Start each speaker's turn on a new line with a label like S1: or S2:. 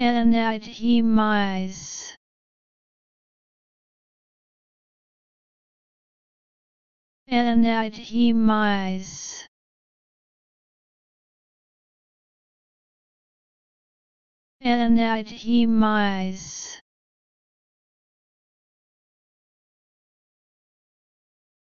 S1: Anatomize Anatomize Anatomize